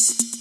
Peace.